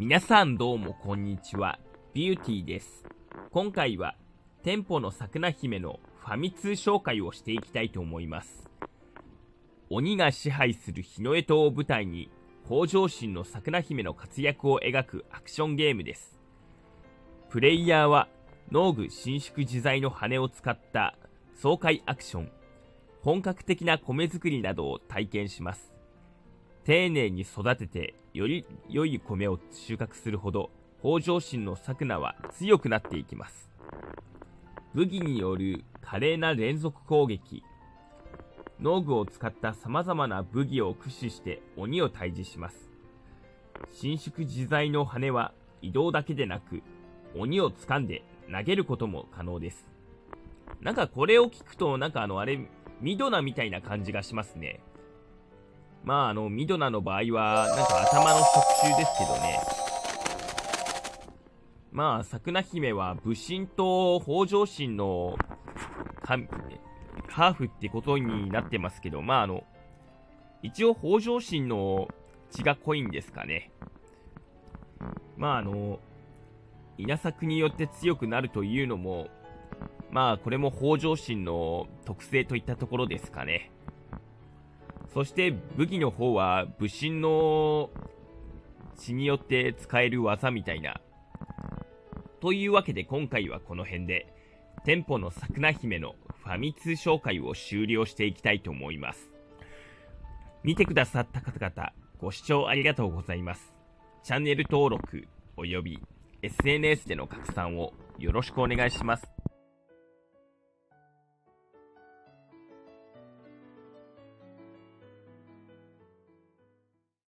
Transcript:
皆さんどうもこんにちは。ビューティーです。今回は店舗の桜姫のファミ通紹介をしていきたいと思います。鬼が支配する日の江島を舞台に向上心の桜姫の活躍を描くアクションゲームです。プレイヤーは農具伸縮自在の羽を使った爽快アクション、本格的な米作りなどを体験します。丁寧に育ててより良い米を収穫するほど北条心の桜は強くなっていきます。武器による華麗な連続攻撃、農具を使った様々な武器を駆使して鬼を退治します。伸縮自在の羽は移動だけでなく、鬼を掴んで投げることも可能です。なんかこれを聞くと、なんかあの、あれ、ミドナみたいな感じがしますね。まああの、ミドナの場合は、なんか頭の触手ですけどね。まあ、桜姫は武神と北条神の、ハーフってことになってますけど、まああの、一応北条神の血が濃いんですかね。まああの、稲作によって強くなるというのも、まあこれも北条神の特性といったところですかね。そして武器の方は武神の血によって使える技みたいな。というわけで今回はこの辺で、店舗の桜姫のファミ通紹介を終了していきたいと思います。見てくださった方々、ご視聴ありがとうございます。チャンネル登録及び SNS での拡散をよろしくお願いします。